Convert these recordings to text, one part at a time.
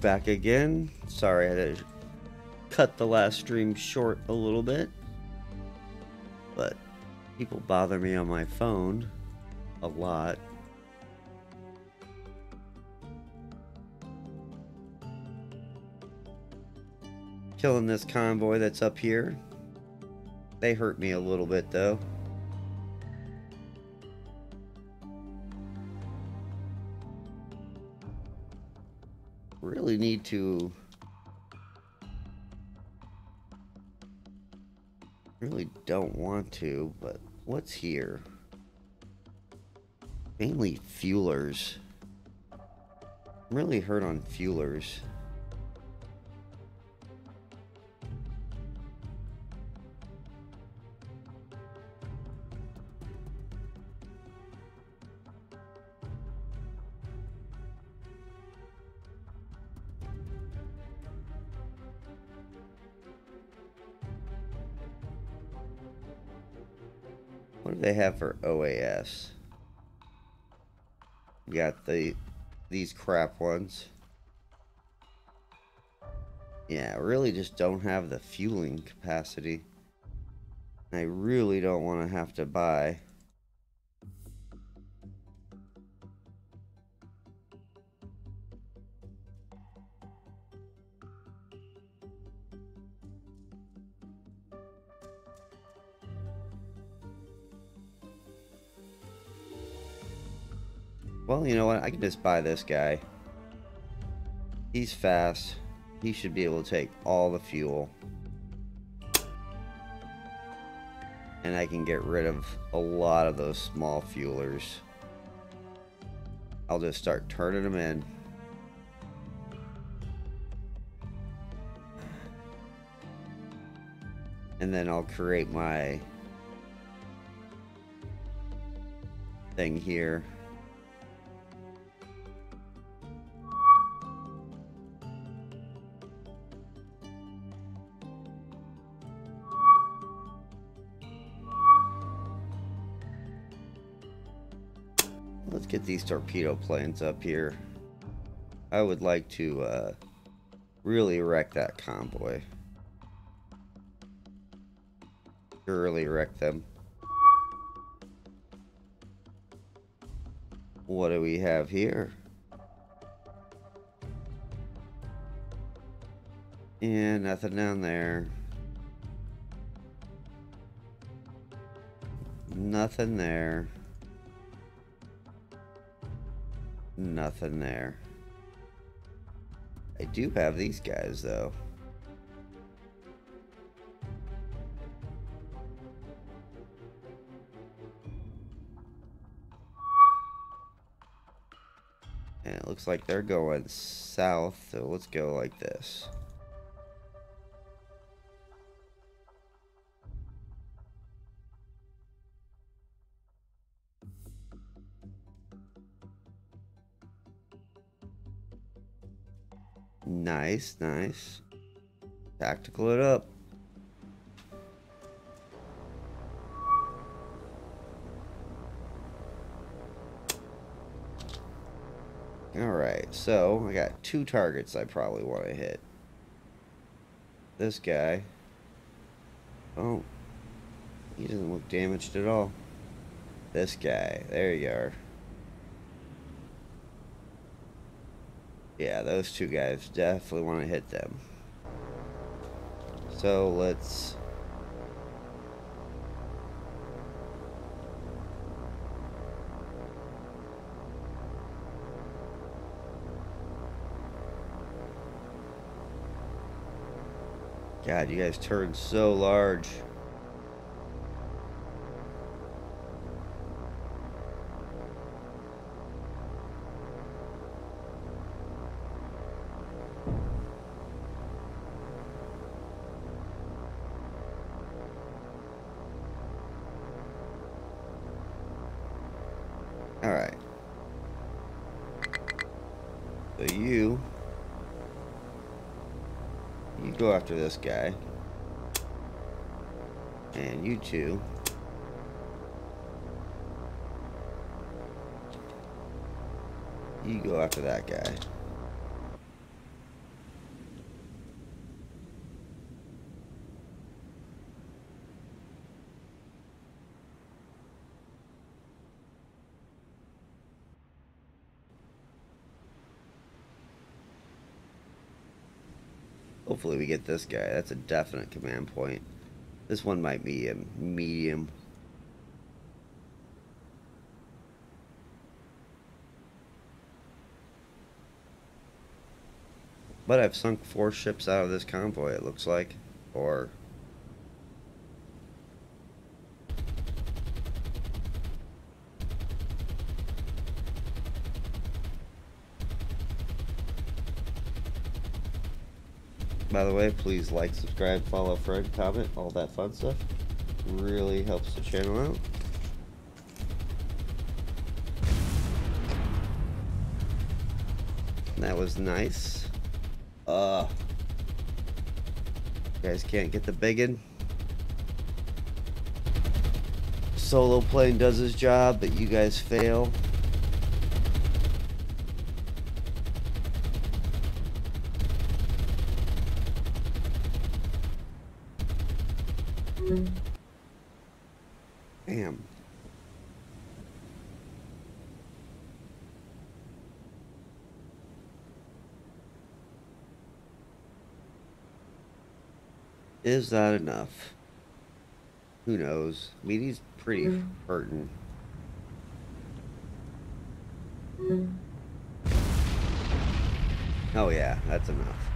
Back again. Sorry, I had to cut the last stream short a little bit. But people bother me on my phone a lot. Killing this convoy that's up here. They hurt me a little bit though. Really need to really don't want to, but what's here? Mainly fuelers. I'm really hurt on fuelers. For OAS? Got the these crap ones. Yeah, I really just don't have the fueling capacity. I really don't want to have to buy. I can just buy this guy. He's fast. He should be able to take all the fuel. And I can get rid of a lot of those small fuelers. I'll just start turning them in. And then I'll create my thing here. These torpedo planes up here. I would like to uh, really wreck that convoy. Really wreck them. What do we have here? Yeah, nothing down there. Nothing there. Nothing there. I do have these guys, though. And it looks like they're going south, so let's go like this. Nice, nice. Tactical it up. Alright, so I got two targets I probably want to hit. This guy. Oh. He doesn't look damaged at all. This guy. There you are. Yeah, those two guys definitely want to hit them. So let's... God, you guys turned so large. This guy. And you two... You go after that guy. Hopefully we get this guy. That's a definite command point. This one might be a medium. But I've sunk four ships out of this convoy, it looks like. Or... By the way, please like, subscribe, follow, friend, comment, all that fun stuff. Really helps the channel out. That was nice. Uh, guys can't get the biggin. Solo plane does his job, but you guys fail. Is that enough? Who knows? I mean, he's pretty mm. hurting. Oh yeah, that's enough.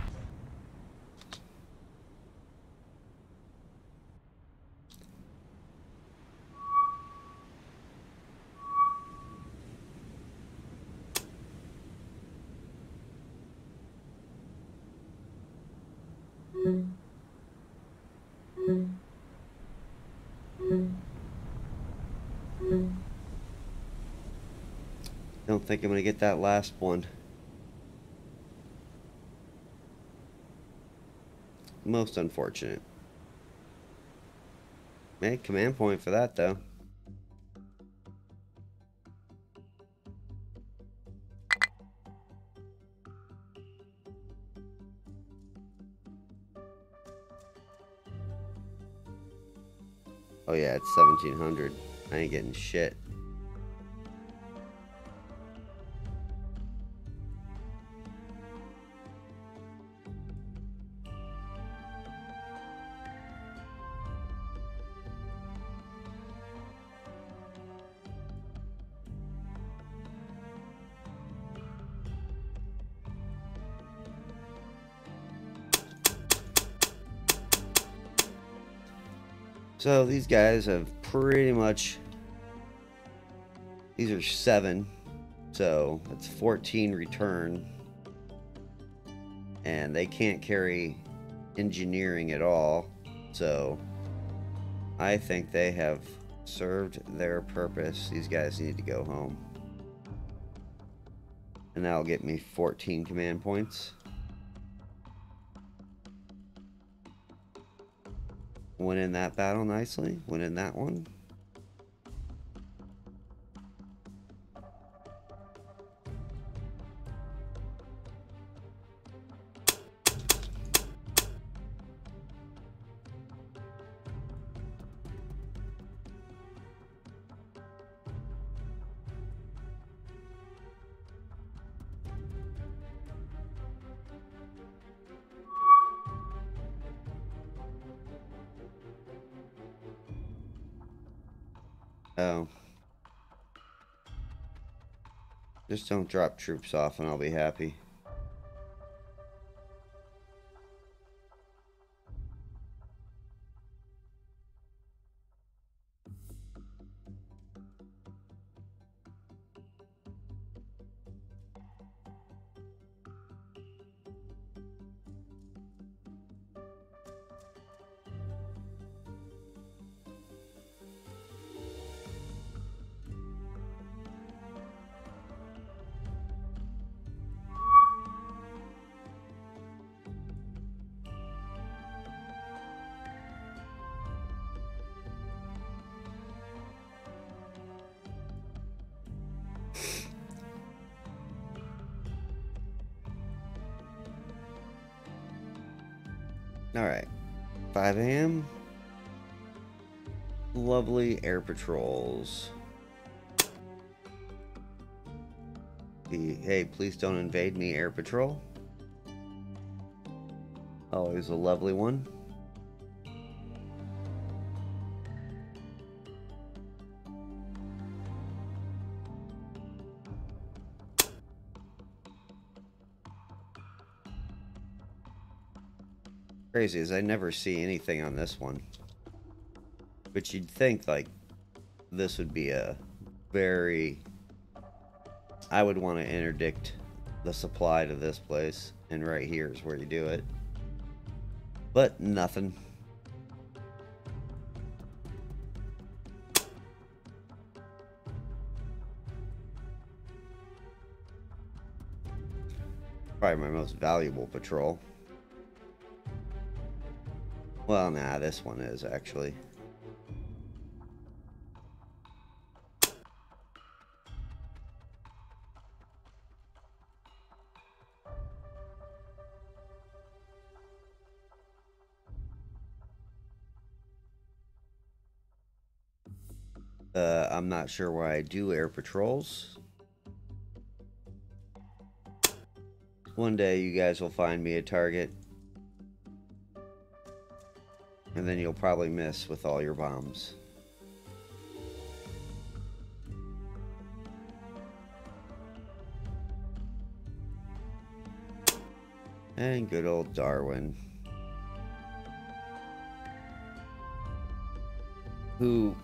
Think I'm going to get that last one. Most unfortunate. Made command point for that though. Oh yeah, it's 1700. I ain't getting shit. So these guys have pretty much, these are seven, so that's 14 return. And they can't carry engineering at all, so I think they have served their purpose. These guys need to go home. And that'll get me 14 command points. Went in that battle nicely. Went in that one. Drop troops off and I'll be happy. Air patrols. The, hey, please don't invade me, air patrol. Oh, Always a lovely one. Crazy is I never see anything on this one. But you'd think like this would be a very I would want to interdict the supply to this place and right here is where you do it. But nothing. Probably my most valuable patrol. Well, nah, this one is actually. Not sure why I do air patrols. One day you guys will find me a target. And then you'll probably miss with all your bombs. And good old Darwin. Who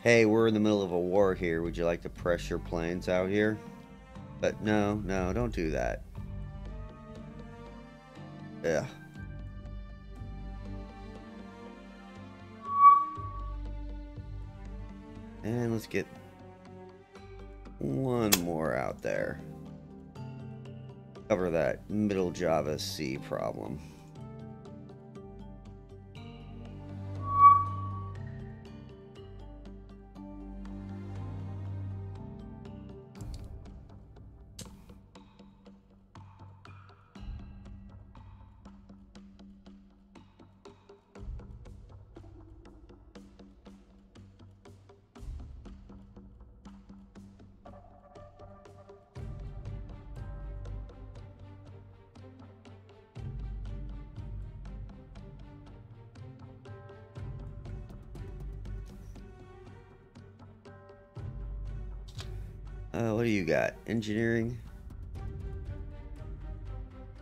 hey, we're in the middle of a war here. Would you like to press your planes out here? But no, no, don't do that. Yeah. And let's get one more out there. Cover that middle Java Sea problem. Uh, what do you got? Engineering?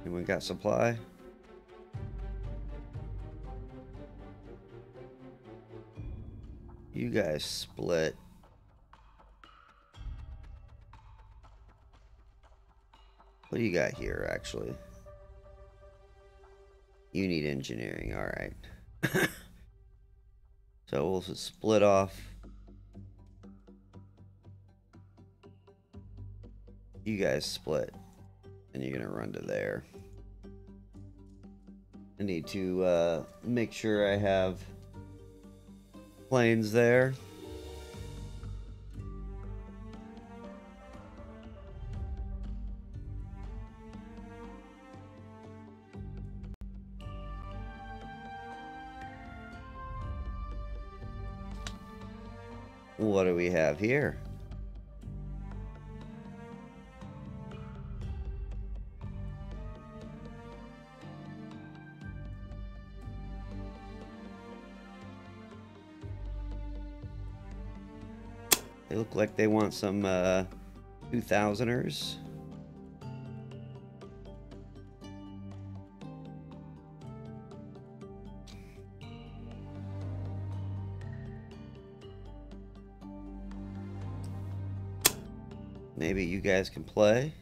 Anyone got supply? You guys split. What do you got here, actually? You need engineering, alright. so we'll split off you guys split and you're gonna run to there I need to uh, make sure I have planes there What do we have here? Look like they want some uh, 2000ers. Maybe you guys can play.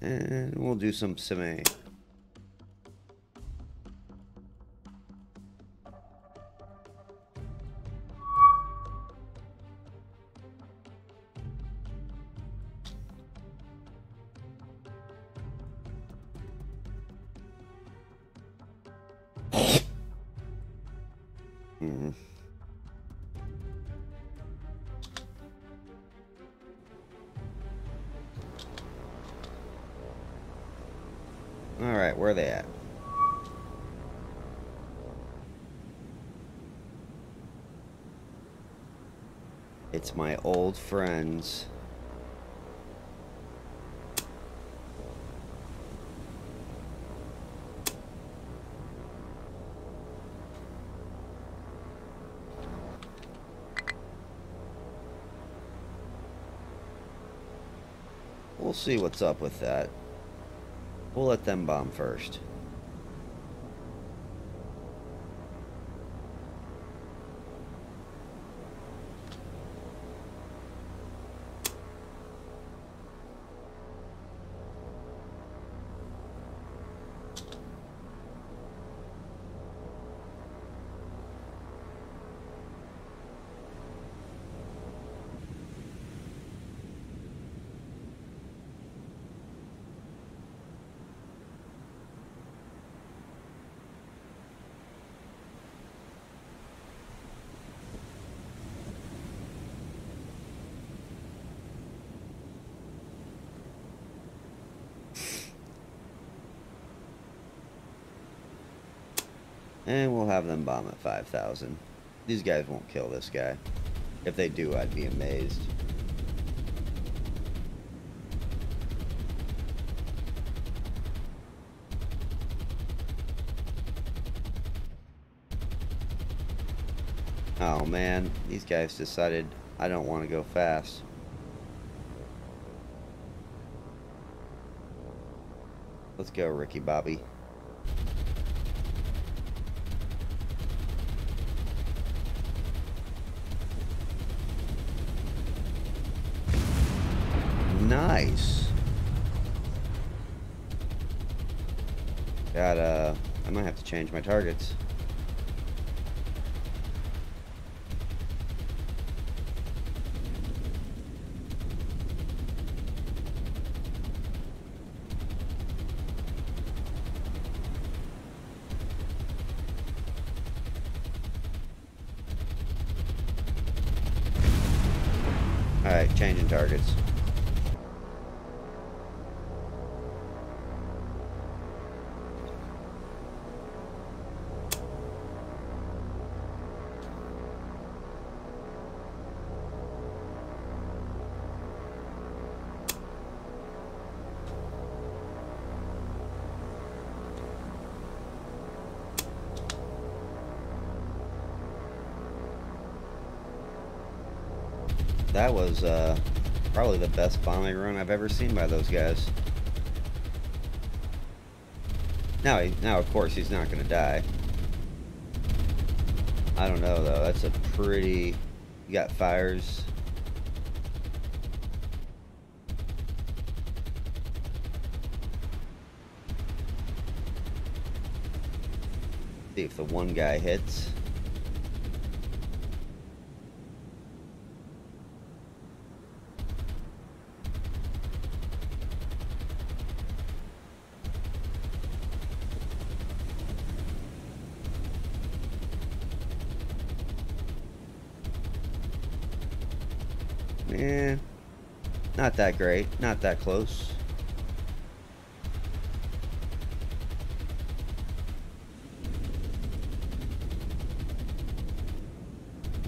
And we'll do some semi. It's my old friends. We'll see what's up with that. We'll let them bomb first. Have them bomb at 5,000. These guys won't kill this guy. If they do, I'd be amazed. Oh man, these guys decided I don't want to go fast. Let's go, Ricky Bobby. Nice. Got, uh, Change my targets. That was uh, probably the best bombing run I've ever seen by those guys. Now, he, now of course, he's not going to die. I don't know, though. That's a pretty... You got fires. See if the one guy hits. Eh, not that great. Not that close.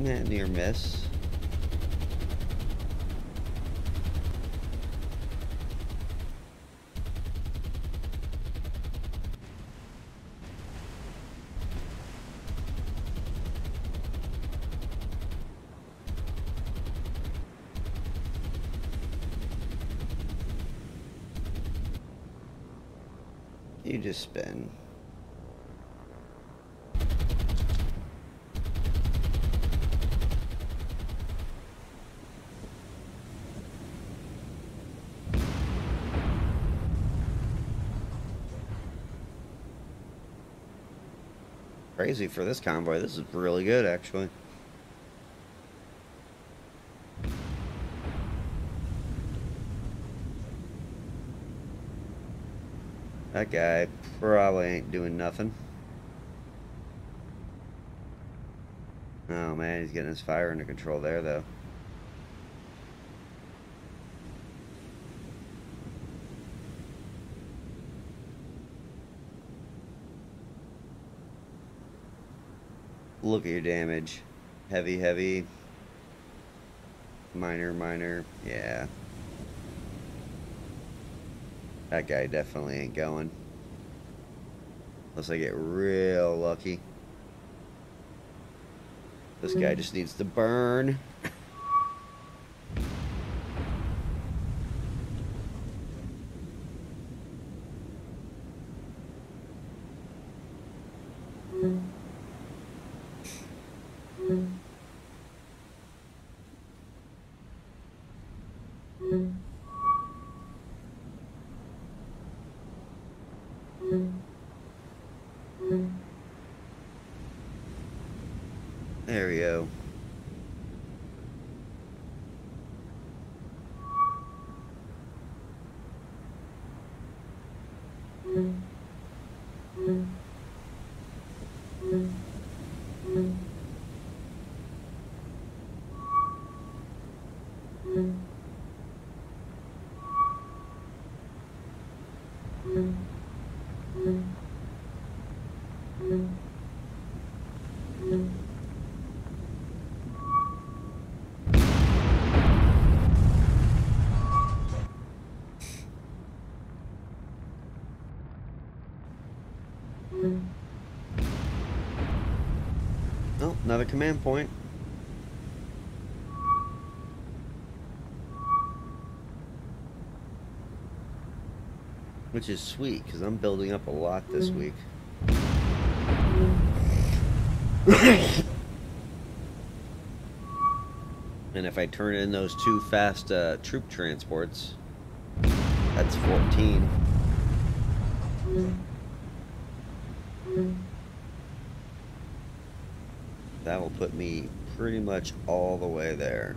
Eh, near miss. You just spin. Crazy for this convoy. This is really good, actually. That guy probably ain't doing nothing. Oh man, he's getting his fire under control there though. Look at your damage. Heavy, heavy. Minor, minor. Yeah. That guy definitely ain't going. Unless I get real lucky. This guy hmm. just needs to burn. Another command point. Which is sweet, because I'm building up a lot this week. and if I turn in those two fast uh, troop transports, that's 14. That will put me pretty much all the way there.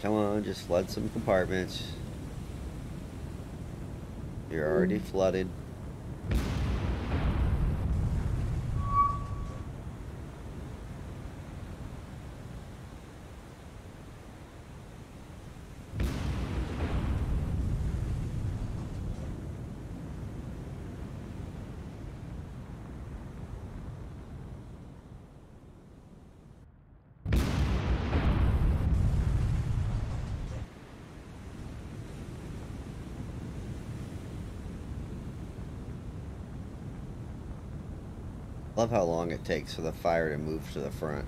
Come on, just flood some compartments. You're already mm. flooded. Love how long it takes for the fire to move to the front.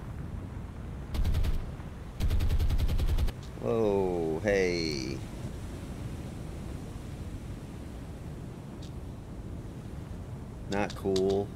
Whoa, hey. Not cool.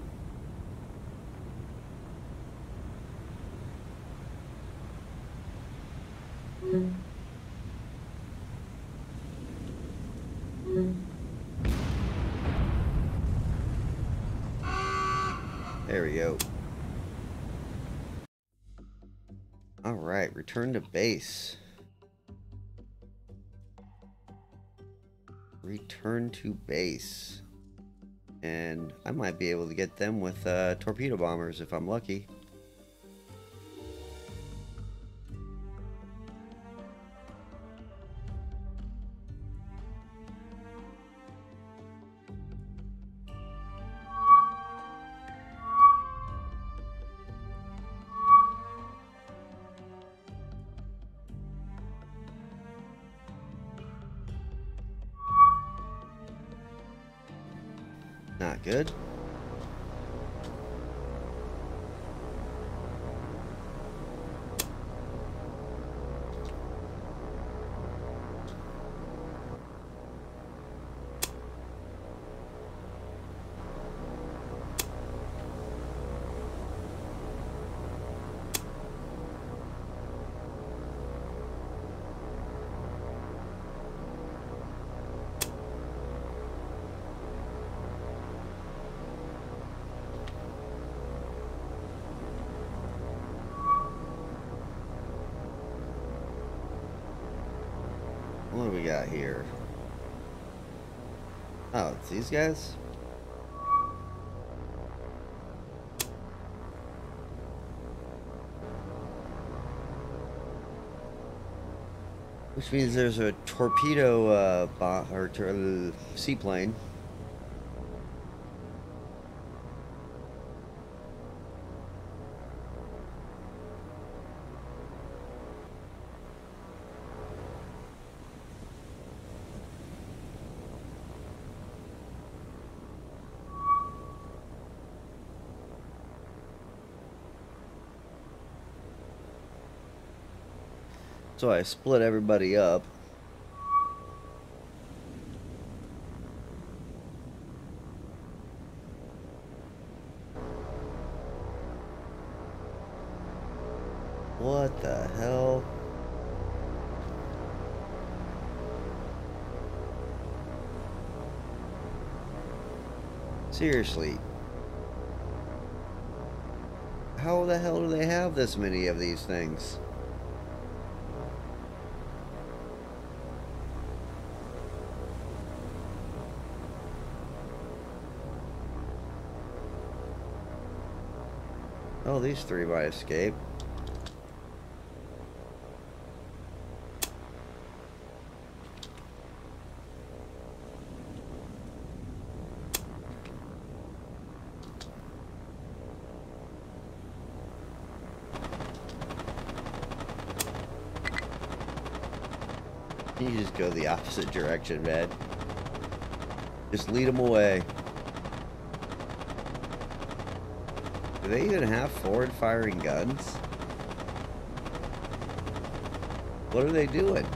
Return to base. Return to base. And I might be able to get them with uh, torpedo bombers if I'm lucky. Oh, it's these guys? Which means there's a torpedo uh, or uh, seaplane. So I split everybody up. What the hell? Seriously. How the hell do they have this many of these things? These three might escape. You just go the opposite direction, man. Just lead them away. Do they even have forward-firing guns? What are they doing?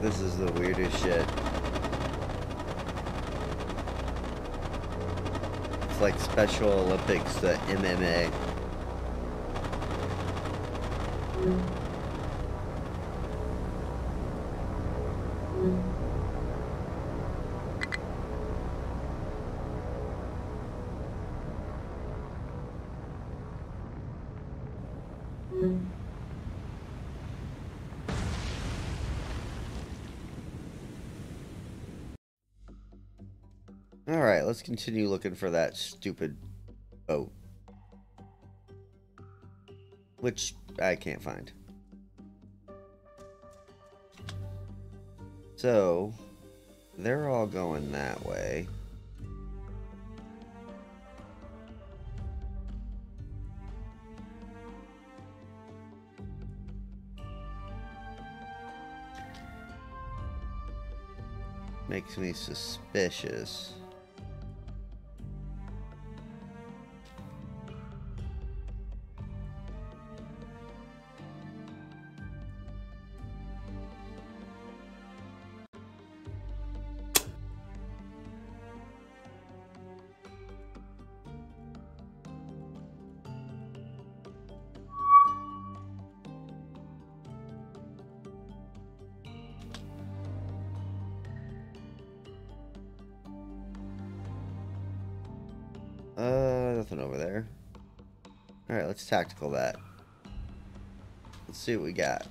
This is the weirdest shit. It's like Special Olympics, the MMA. Alright, let's continue looking for that stupid boat. Which I can't find. So, they're all going that way. Makes me suspicious. Tactical that. Let's see what we got.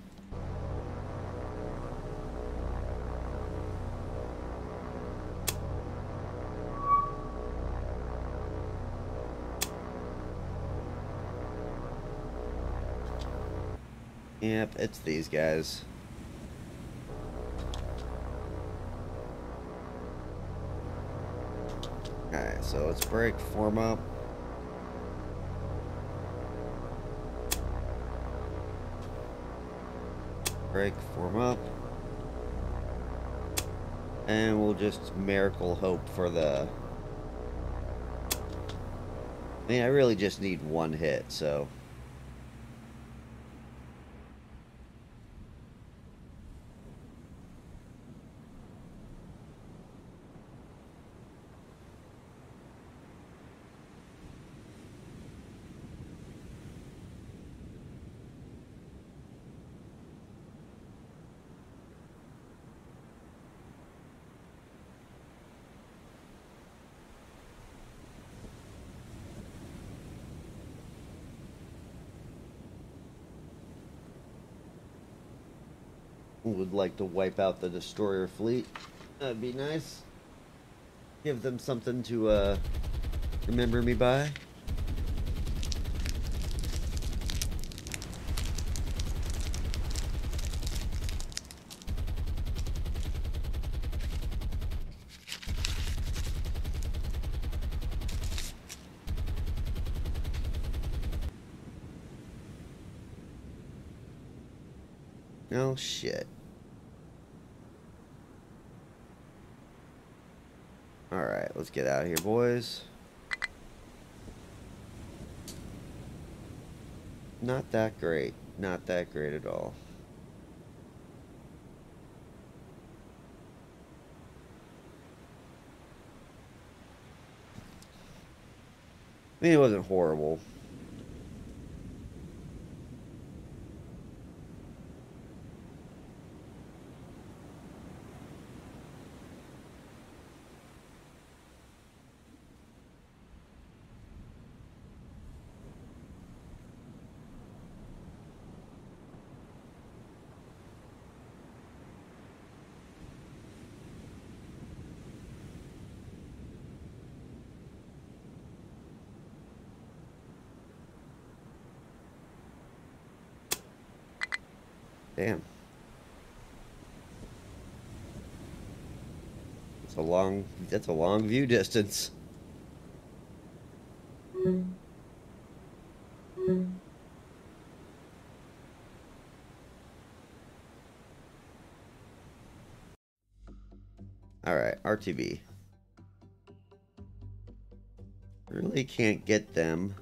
Yep, it's these guys. Alright, so let's break, form up. Break, form up. And we'll just miracle hope for the... I mean, I really just need one hit, so... would like to wipe out the destroyer fleet. That'd be nice. Give them something to uh, remember me by. Oh shit. Let's get out of here, boys. Not that great. Not that great at all. I mean, it wasn't horrible. Long, that's a long view distance. Alright, RTB. Really can't get them.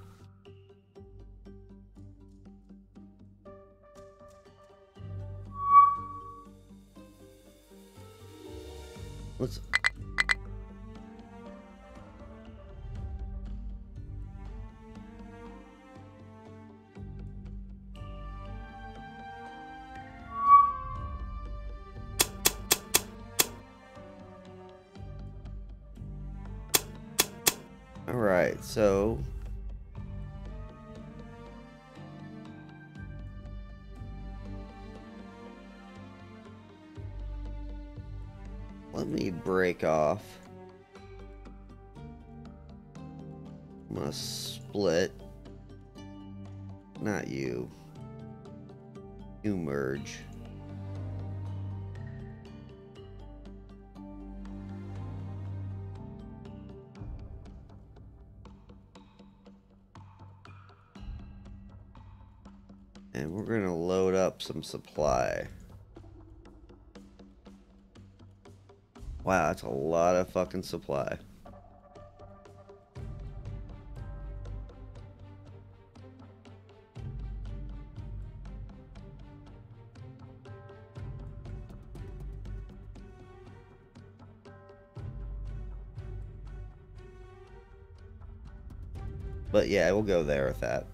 Let me break off. I'm gonna split. Not you. You merge. And we're gonna load up some supply. Wow, that's a lot of fucking supply. But yeah, we'll go there with that.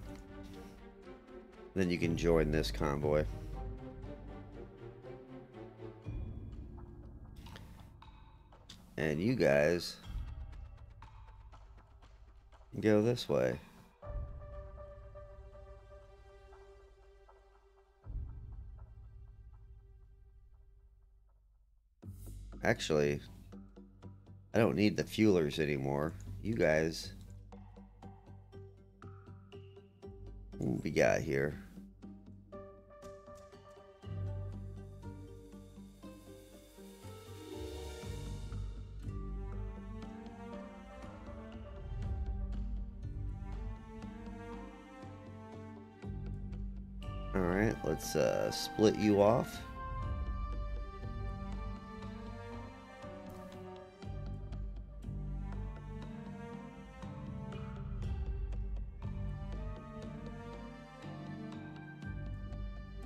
Then you can join this convoy. You guys go this way. Actually, I don't need the fuelers anymore. You guys. What we got here? Split you off.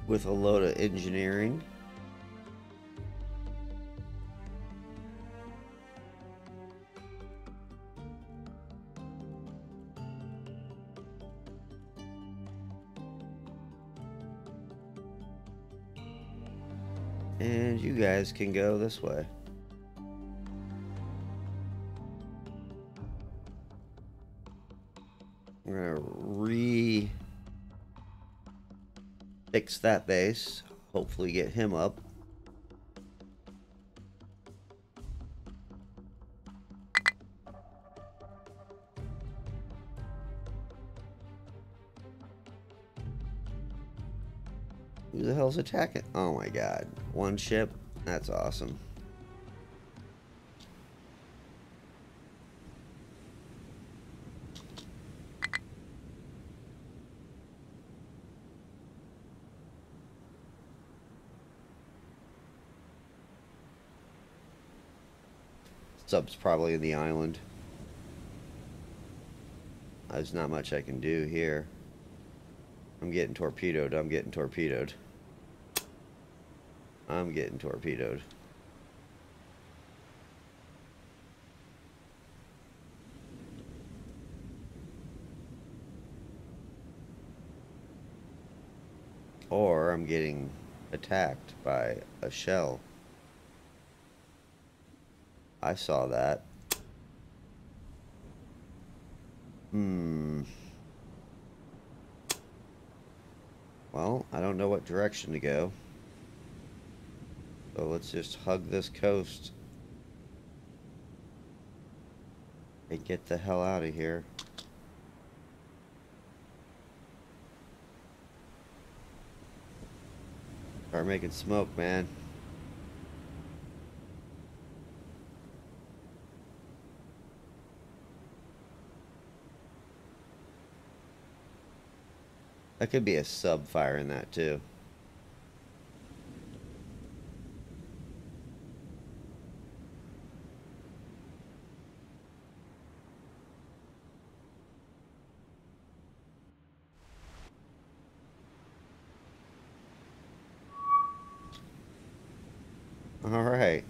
With a load of engineering. Guys can go this way. We're gonna re fix that base. Hopefully get him up. Who the hell's attacking? Oh my god. One ship? That's awesome. Sub's probably in the island. There's not much I can do here. I'm getting torpedoed. I'm getting torpedoed. I'm getting torpedoed. Or I'm getting attacked by a shell. I saw that. Hmm. Well, I don't know what direction to go. So let's just hug this coast. And get the hell out of here. Start making smoke, man. That could be a sub fire in that too. All right.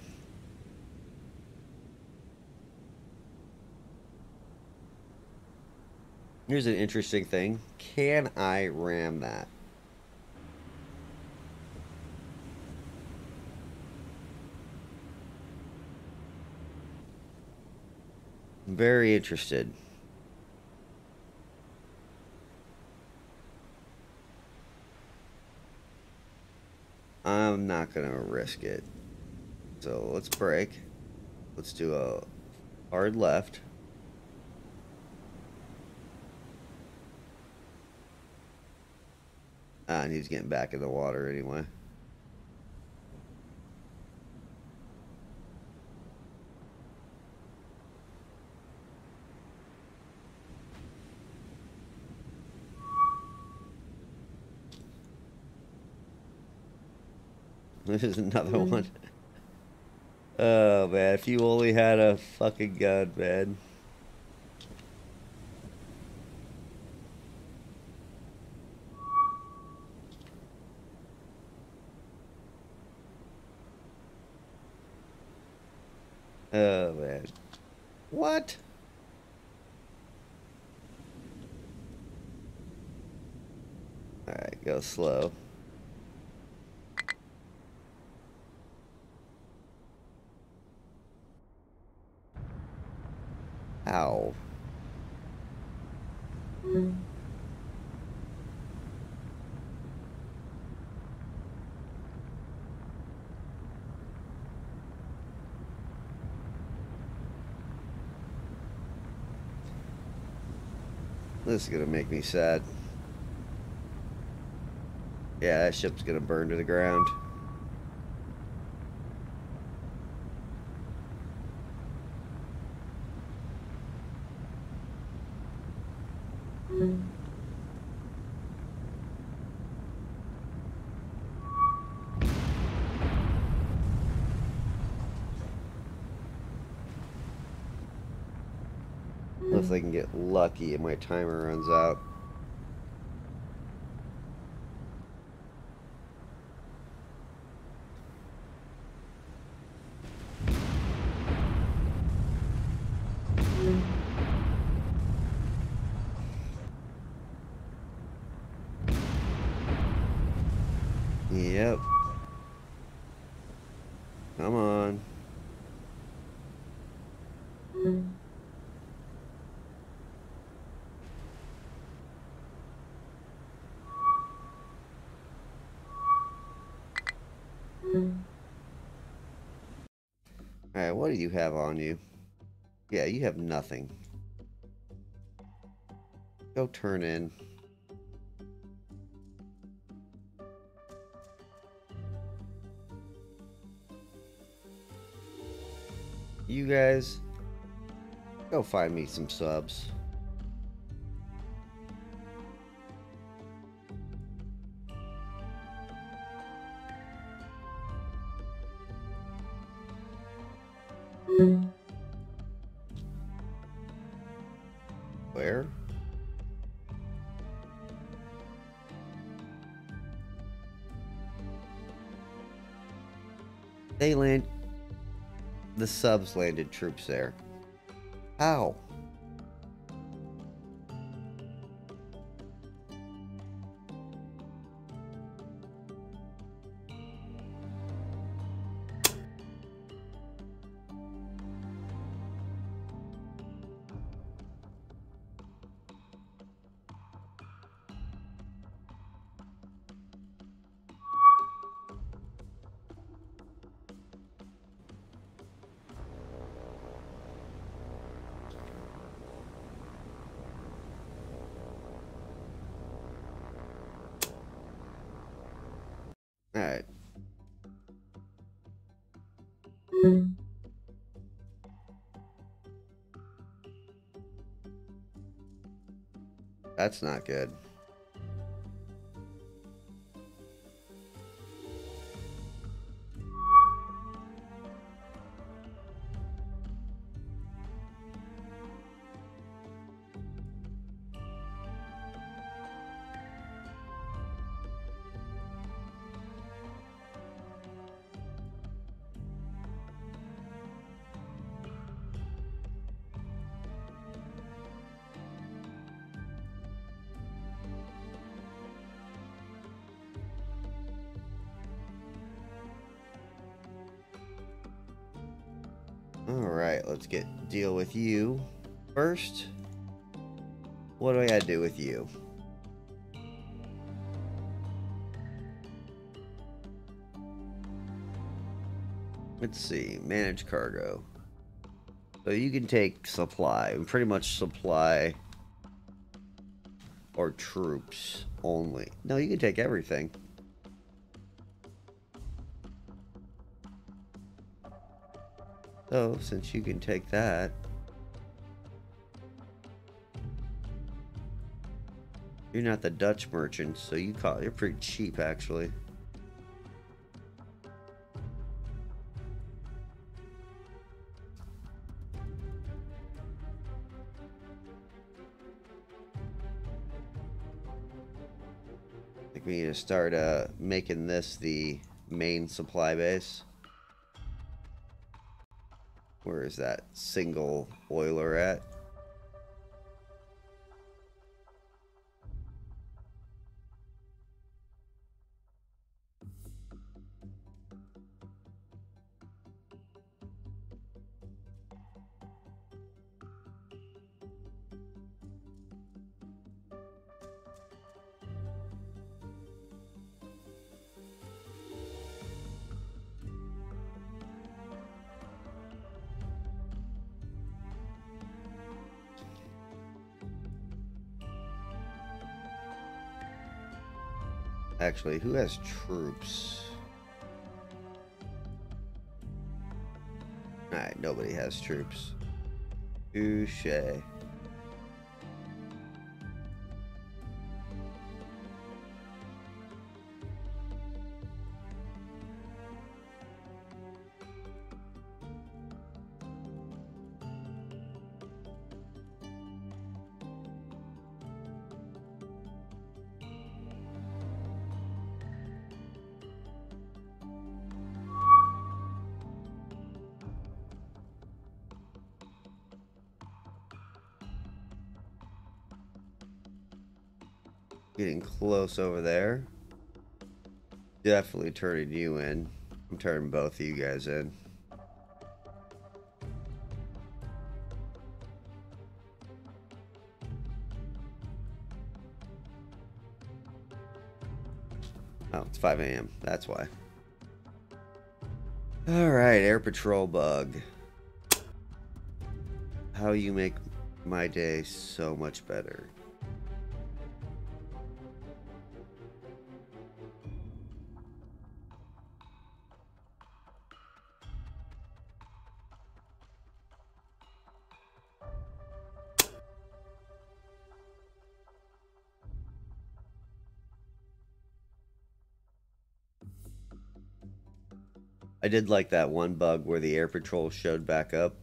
Here's an interesting thing. Can I ram that? I'm Very interested. I'm not going to risk it. So let's break. Let's do a hard left. Ah, and he's getting back in the water anyway. This is another one. Oh man, if you only had a fucking gun, man. Oh man. What? Alright, go slow. Ow. This is gonna make me sad. Yeah, that ship's gonna burn to the ground. If they can get lucky and my timer runs out. What do you have on you? Yeah, you have nothing. Go turn in. You guys, go find me some subs. Subs landed troops there. How? That's not good. Cargo. So you can take supply, and pretty much supply or troops only. No, you can take everything. So, since you can take that... You're not the Dutch merchant, so you call you're pretty cheap actually. Need to start uh, making this the main supply base. Where is that single oiler at? Who has troops? Alright, nobody has troops. Touche. Close over there. Definitely turning you in. I'm turning both of you guys in. Oh, it's 5 a.m. That's why. Alright, air patrol bug. How you make my day so much better. I did like that one bug where the air patrol showed back up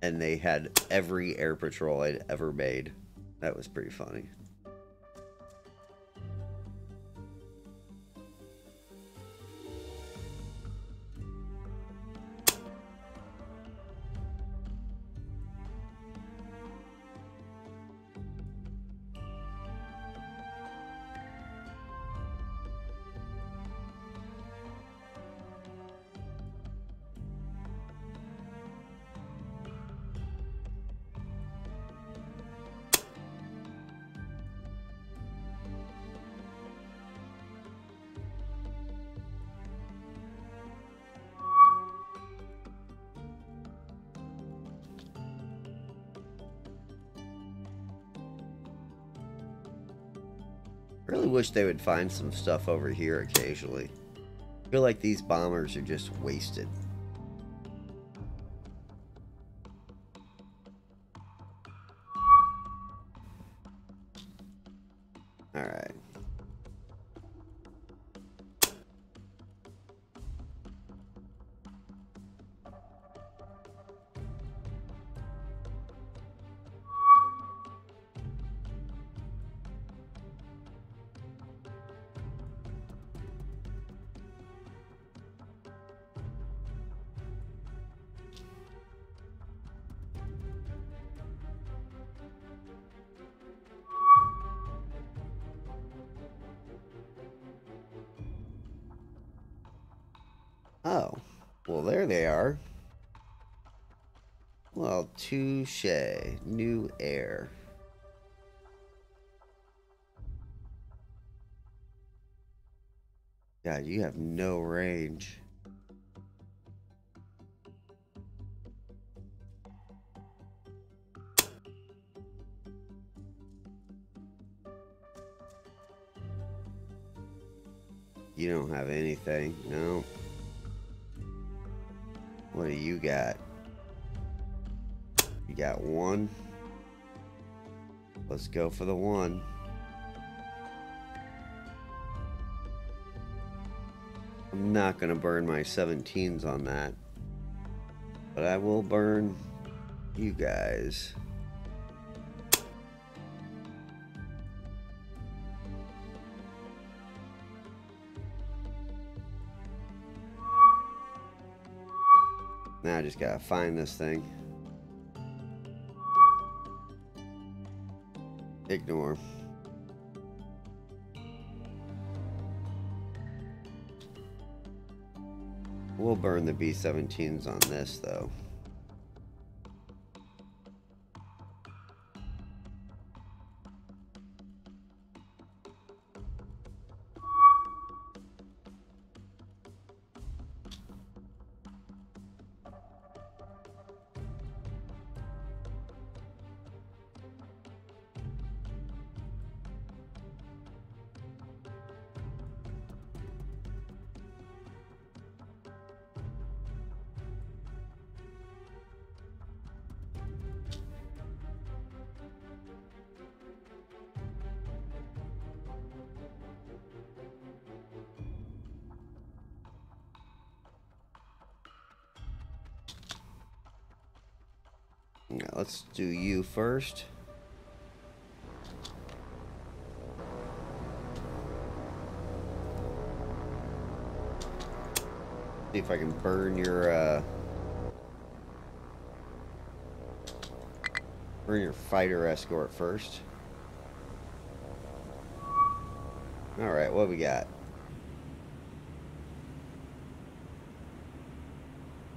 and they had every air patrol I'd ever made. That was pretty funny. Wish they would find some stuff over here occasionally. I feel like these bombers are just wasted. Air. God, you have no range. You don't have anything, no. What do you got? You got one? Let's go for the one. I'm not going to burn my 17s on that. But I will burn you guys. Now I just gotta find this thing. Ignore. We'll burn the B-17s on this, though. Fighter escort first. Alright, what we got?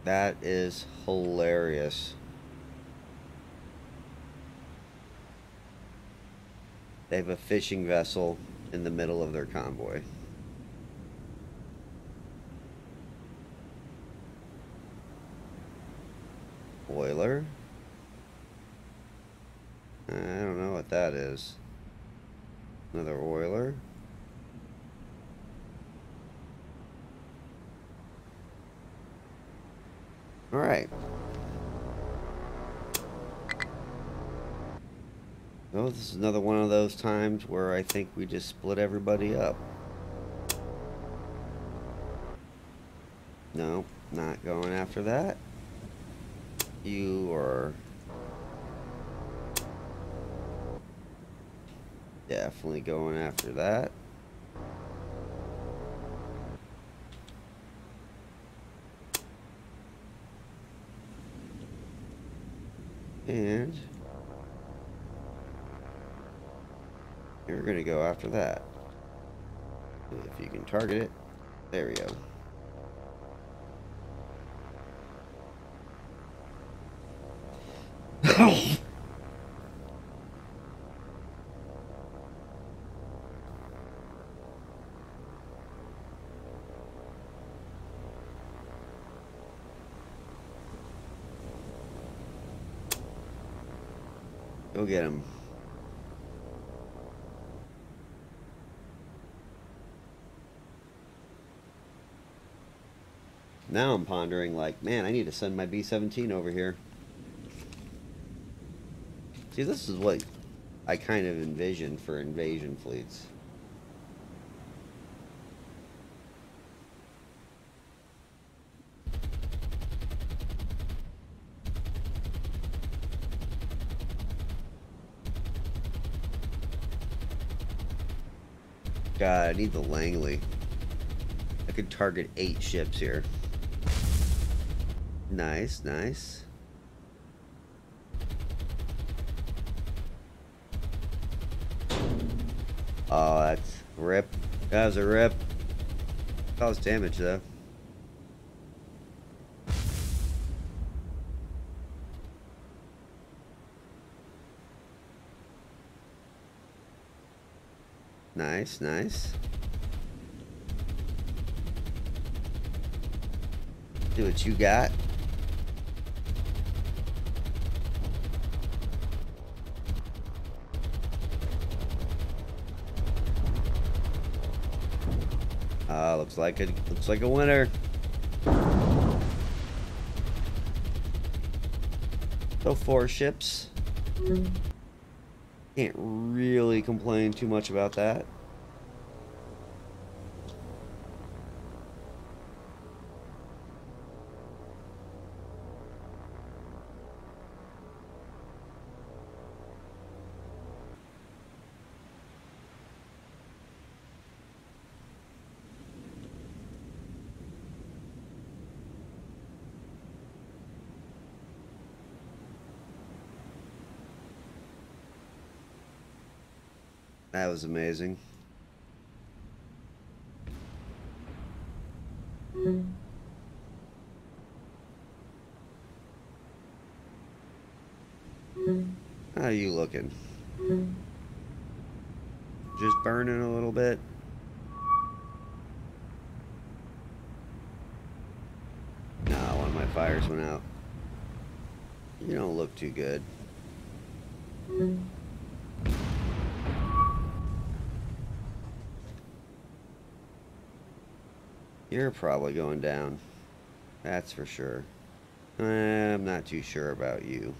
That is hilarious. They have a fishing vessel in the middle of their convoy. Oiler. I don't know what that is. Another oiler. All right. Well, this is another one of those times where I think we just split everybody up. No, not going after that. You are definitely going after that. You're going to go after that. If you can target it, there we go. Go get him. Now I'm pondering, like, man, I need to send my B-17 over here. See, this is what I kind of envision for invasion fleets. God, I need the Langley. I could target eight ships here. Nice, nice. Oh, that's rip. That was a rip. Caused damage though. Nice, nice. Do what you got. Ah, uh, looks like it looks like a winner. So four ships. Can't really complain too much about that. That was amazing. How are you looking? Just burning a little bit? Nah, one of my fires went out. You don't look too good. You're probably going down. That's for sure. I'm not too sure about you.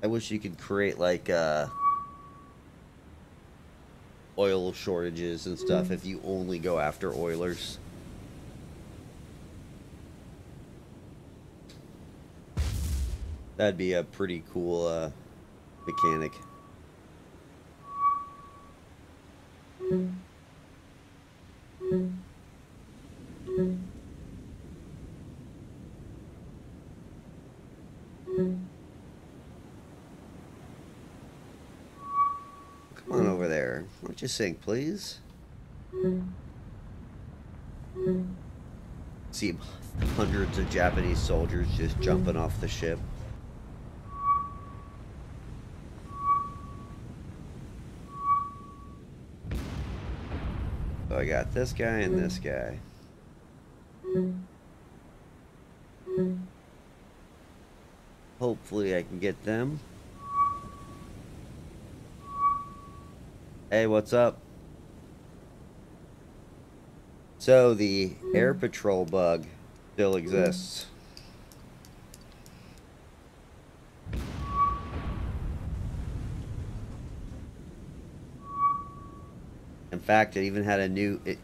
I wish you could create like uh, oil shortages and stuff mm. if you only go after oilers. That'd be a pretty cool uh, mechanic. Sink, please? See hundreds of Japanese soldiers just jumping off the ship. So I got this guy and this guy. Hopefully I can get them. Hey, what's up? So, the air patrol bug still exists. In fact, it even had a new it,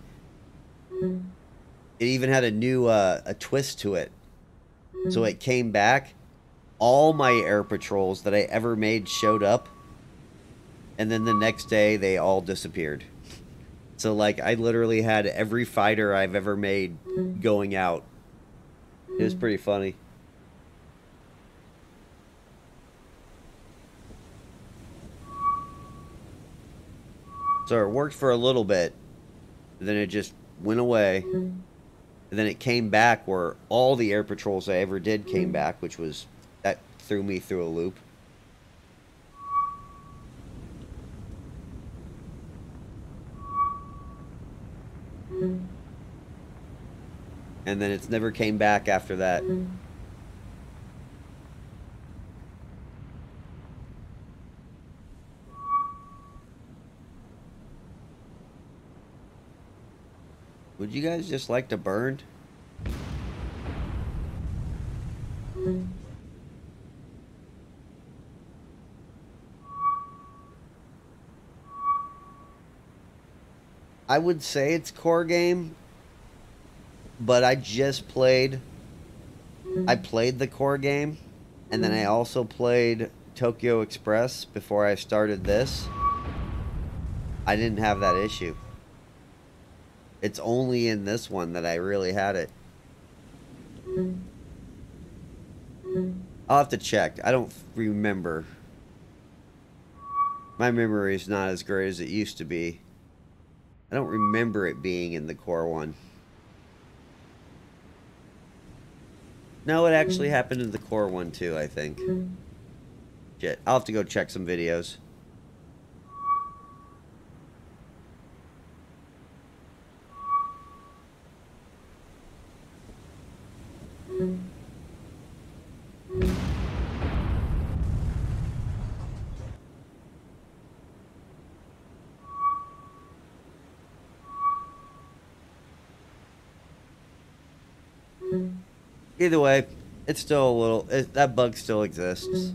it even had a new uh, a twist to it. So it came back. All my air patrols that I ever made showed up and then the next day they all disappeared. So like I literally had every fighter I've ever made going out. It was pretty funny. So it worked for a little bit, then it just went away. And then it came back where all the air patrols I ever did came back, which was that threw me through a loop. And then it's never came back after that. Would you guys just like to burn? I would say it's core game, but I just played. I played the core game, and then I mm-hmm. also played Tokyo Express before I started this. I didn't have that issue. It's only in this one that I really had it. Mm-hmm. I'll have to check. I don't remember. My memory is not as great as it used to be. I don't remember it being in the core one. No, it actually happened in the core one too, I think. Shit, I'll have to go check some videos. Either way, it's still a little. It, that bug still exists.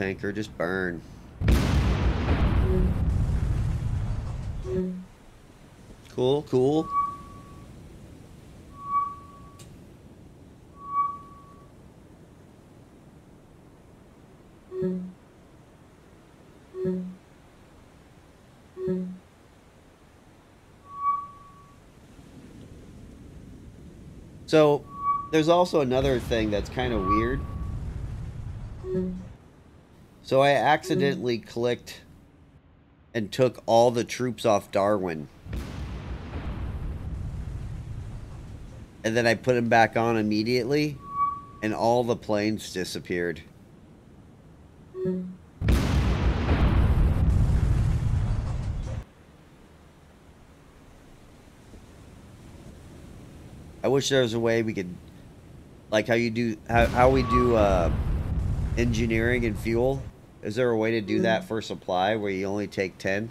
Tanker, just burn. Cool, cool. So, there's also another thing that's kind of weird. So I accidentally clicked and took all the troops off Darwin. And then I put them back on immediately, and all the planes disappeared. I wish there was a way we could, like how you do, how, how we do uh, engineering and fuel. Is there a way to do hmm. that for supply where you only take 10?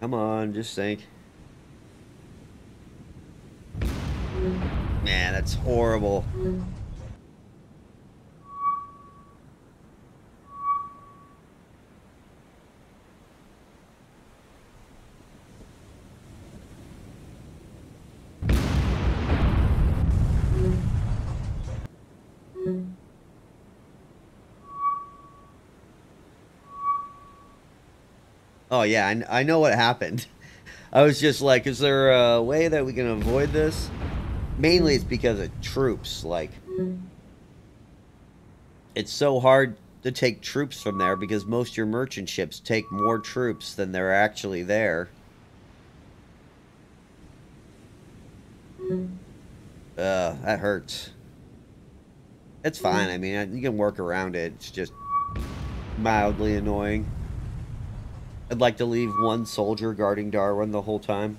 Come on, just think. Man, that's horrible. Oh yeah, I, I know what happened. I was just like, is there a way that we can avoid this? Mainly it's because of troops. Like, it's so hard to take troops from there because most of your merchant ships take more troops than they're actually there. Uh, that hurts. It's fine. I mean, you can work around it. It's just mildly annoying. I'd like to leave one soldier guarding Darwin the whole time.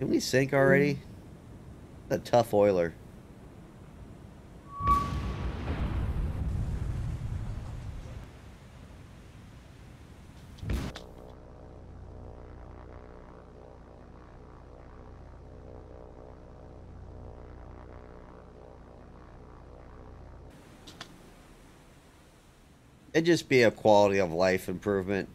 Can we sink already? Hmm. A tough oiler. It'd just be a quality of life improvement.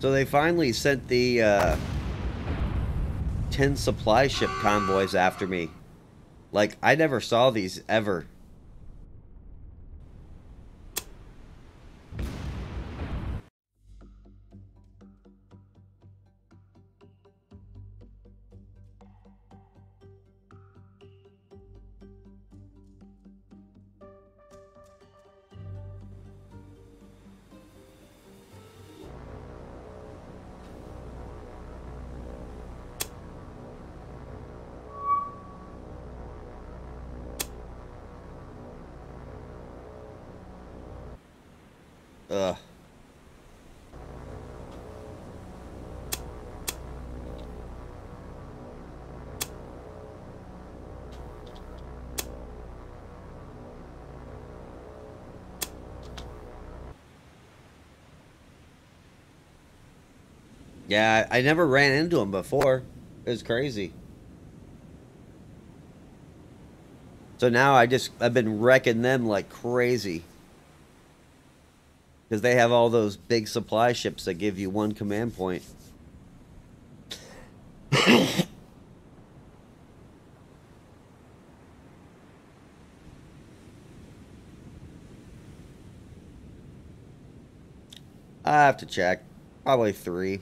So they finally sent the uh, 10 supply ship convoys after me. Like, I never saw these ever. Ugh. Yeah, I never ran into him before. It was crazy. So now I just, I've been wrecking them like crazy. Because they have all those big supply ships that give you one command point. I have to check. Probably three.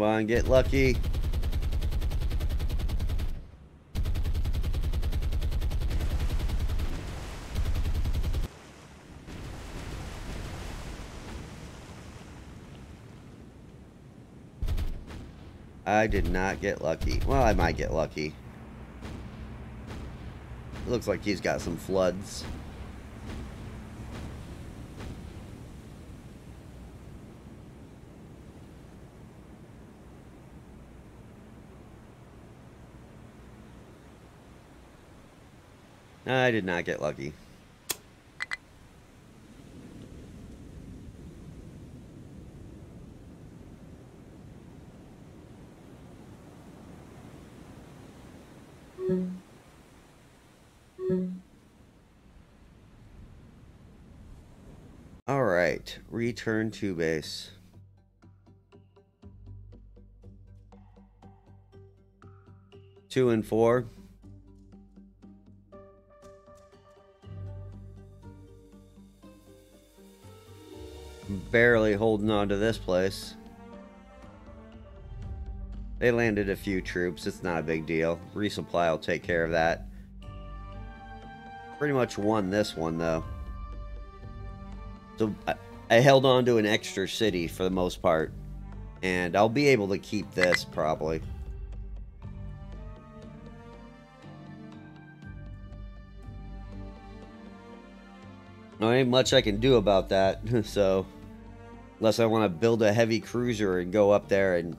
Come on, get lucky. I did not get lucky. Well, I might get lucky. It looks like he's got some floods. I did not get lucky. All right, return to base. Two and four. Barely holding on to this place. They landed a few troops. It's not a big deal. Resupply will take care of that. Pretty much won this one, though. So I, I held on to an extra city for the most part. And I'll be able to keep this, probably. There ain't much I can do about that, so... Unless I want to build a heavy cruiser and go up there and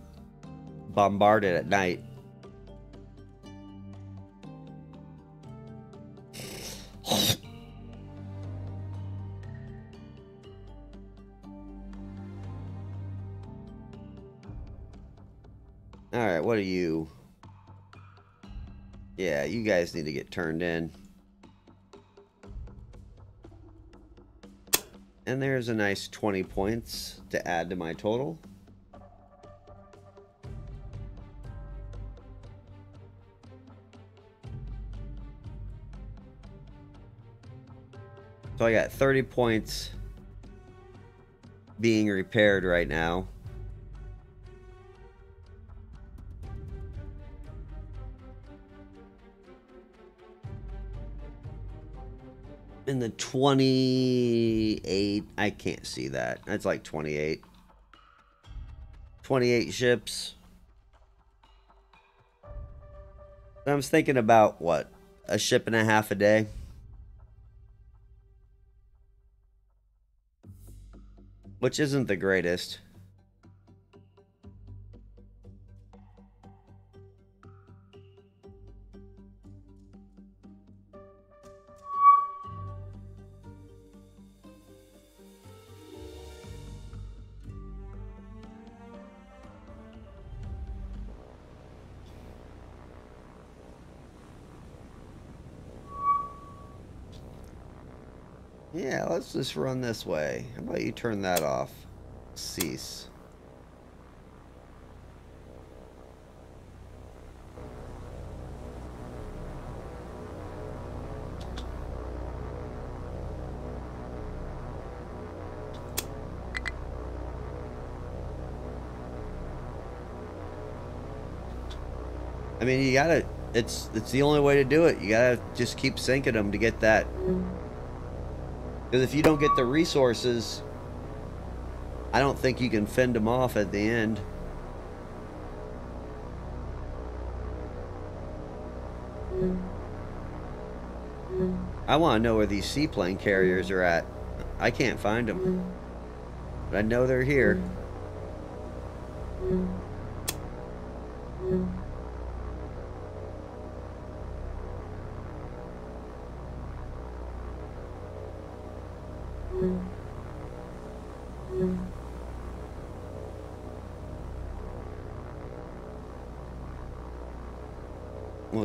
bombard it at night. Alright, what are you? Yeah, you guys need to get turned in. and there's a nice 20 points to add to my total. So I got 30 points being repaired right now. The 28, I can't see that. That's like 28. 28 ships. I was thinking about what? A ship and a half a day? Which isn't the greatest. Let's just run this way. How about you turn that off? Cease. I mean, you gotta. It's it's the only way to do it. You gotta just keep sinking them to get that. Mm. Because if you don't get the resources, I don't think you can fend them off at the end. I want to know where these seaplane carriers are at. I can't find them. But I know they're here.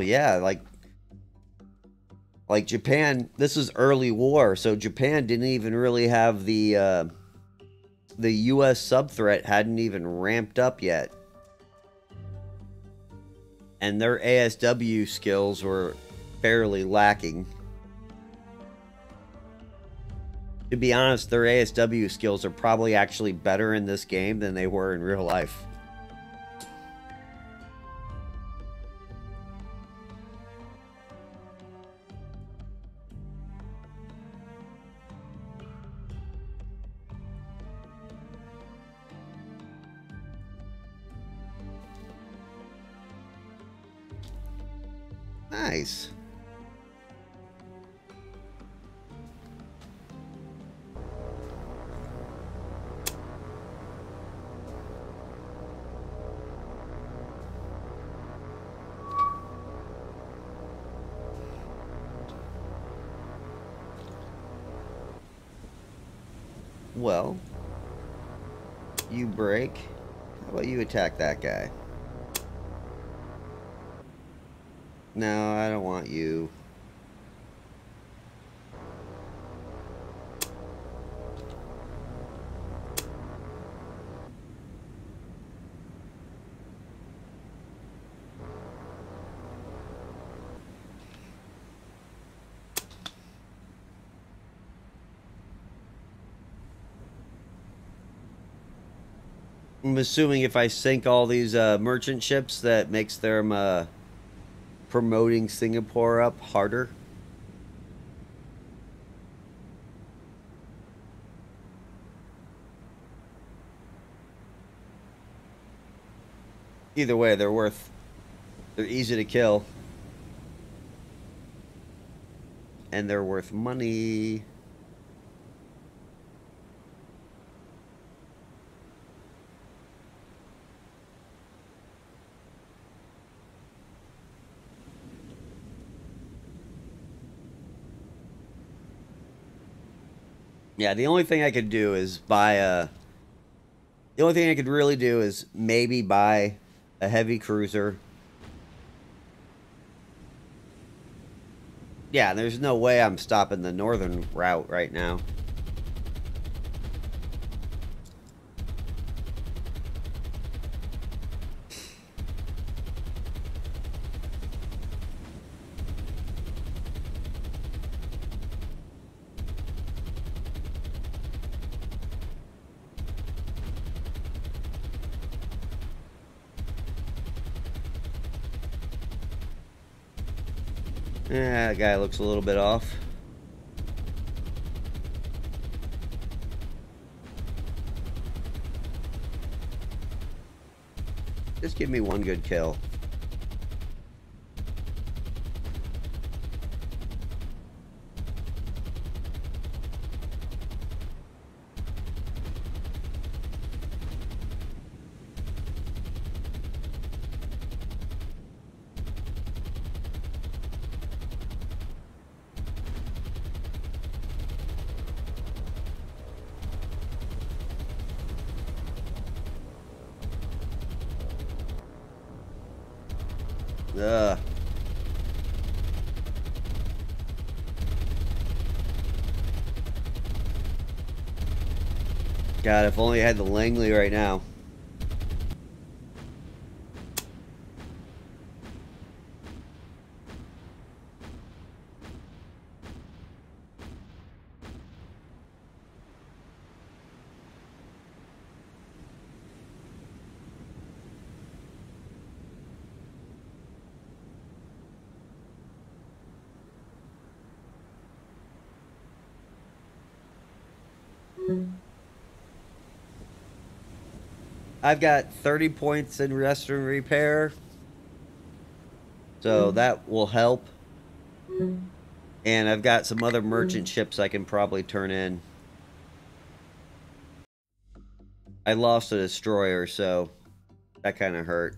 Yeah, like like Japan, this is early war, so Japan didn't even really have the uh, the U.S. sub threat hadn't even ramped up yet, and their ASW skills were fairly lacking. To be honest, their ASW skills are probably actually better in this game than they were in real life. That guy? I'm assuming if I sink all these uh, merchant ships, that makes them uh, promoting Singapore up harder. Either way, they're worth. They're easy to kill. And they're worth money. Yeah, the only thing I could do is buy a. The only thing I could really do is maybe buy a heavy cruiser. Yeah, there's no way I'm stopping the northern route right now. Yeah, that guy looks a little bit off. Just give me one good kill. Ugh. God, if only I had the Langley right now. I've got 30 points in rest and repair. So mm-hmm. that will help. Mm-hmm. And I've got some other mm-hmm. merchant ships I can probably turn in. I lost a destroyer, so that kind of hurt.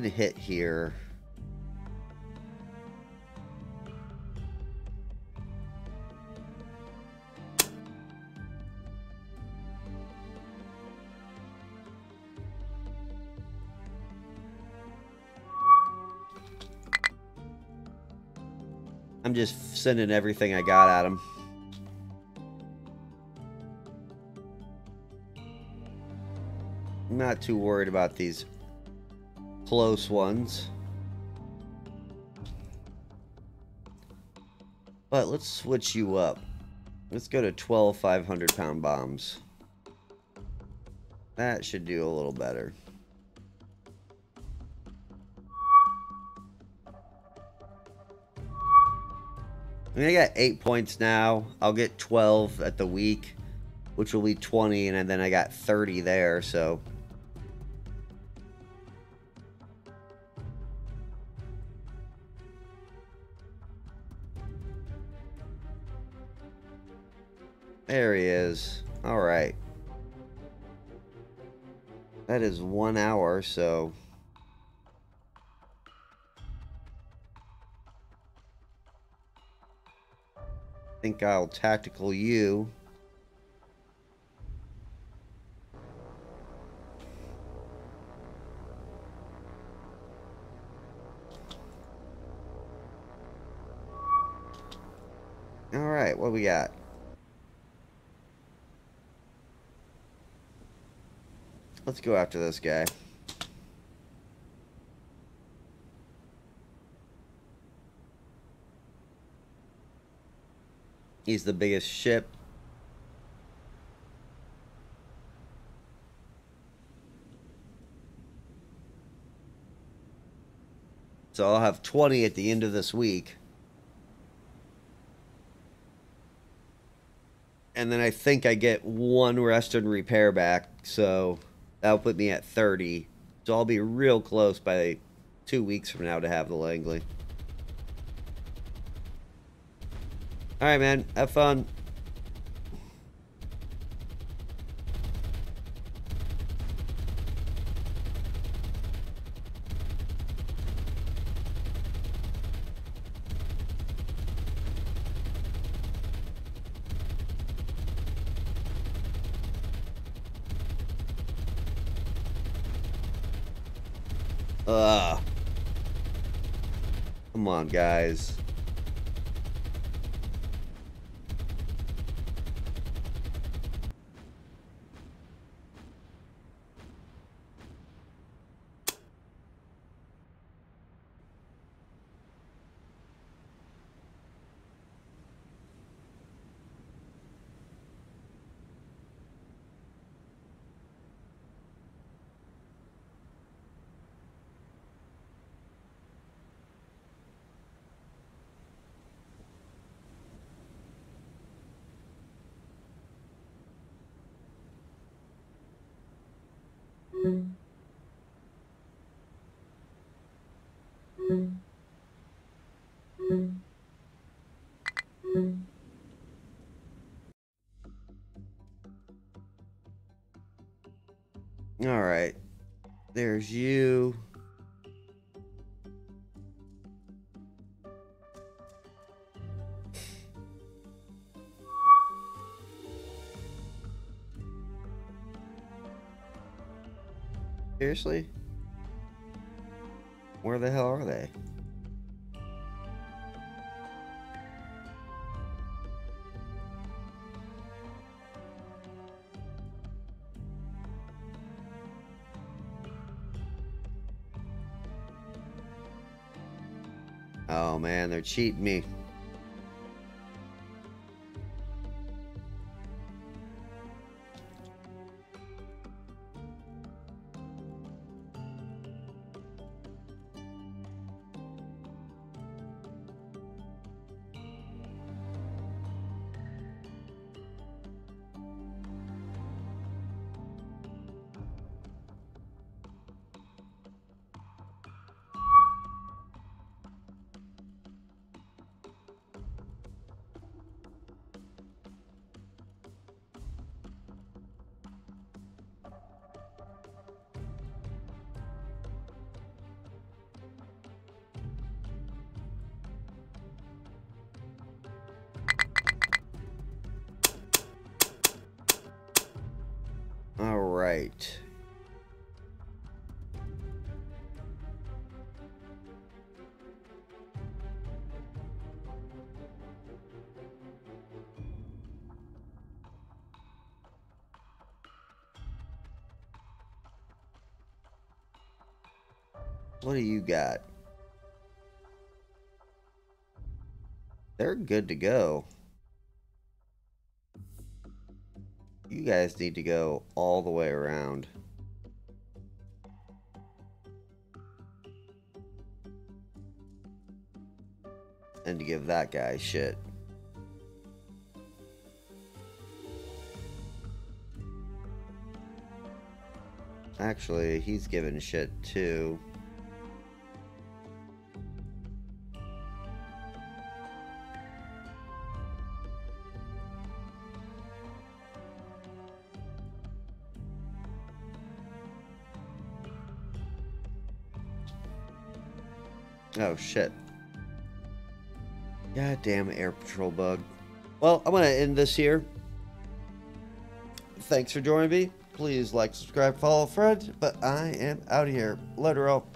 Can hit here? I'm just sending everything I got at him. not too worried about these close ones. But let's switch you up. Let's go to 12 500 pound bombs. That should do a little better. I mean, I got 8 points now. I'll get 12 at the week, which will be 20, and then I got 30 there, so... one hour, so... I think I'll tactical you. Alright, what we got? Let's go after this guy. He's the biggest ship. So I'll have 20 at the end of this week. And then I think I get one rest and repair back, so That'll put me at 30. So I'll be real close by two weeks from now to have the Langley. Alright, man. Have fun. Ugh. Come on, guys. There's you. Seriously? Where the hell are they? Oh man, they're cheating me. What do you got? They're good to go. You guys need to go all the way around. And to give that guy shit. Actually, he's giving shit too. Oh, shit. God damn air patrol bug. Well, I'm going to end this here. Thanks for joining me. Please like, subscribe, follow, friend. But I am out of here. Later, all.